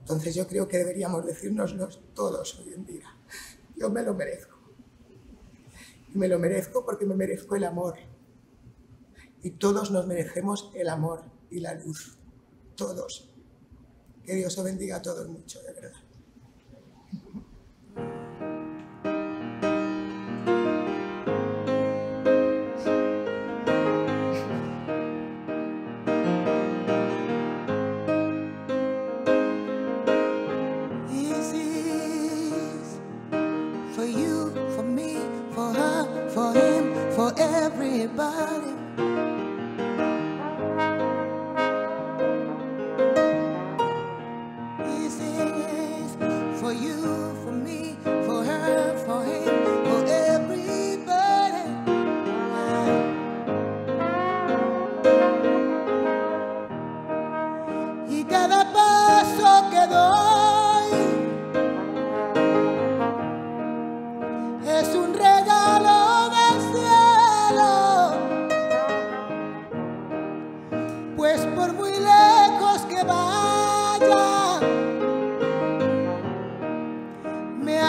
Entonces yo creo que deberíamos decírnoslo todos hoy en día. Yo me lo merezco. Y me lo merezco porque me merezco el amor. Y todos nos merecemos el amor y la luz. Todos. Que Dios os bendiga a todos mucho, de verdad. For everybody.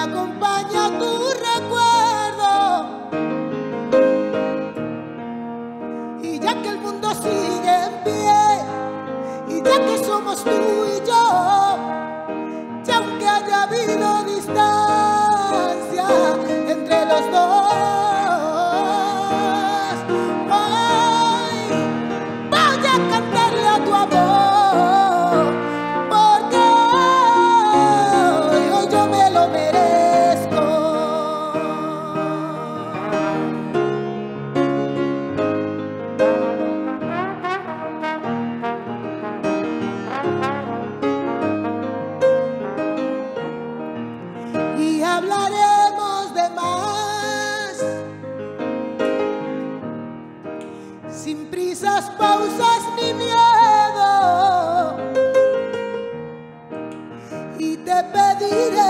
Acompaña tu recuerdo. Y ya que el mundo sigue en pie, y ya que somos tú y yo, y aunque haya habido distancia entre los dos, pediré